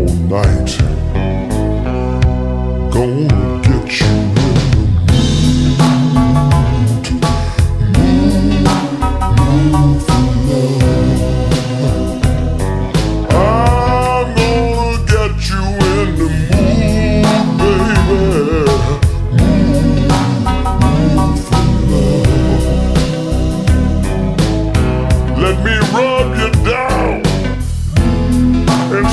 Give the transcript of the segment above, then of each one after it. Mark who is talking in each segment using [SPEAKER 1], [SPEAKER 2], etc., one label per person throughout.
[SPEAKER 1] all night. Gonna get you.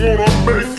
[SPEAKER 1] wanna make